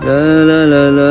啦啦啦啦。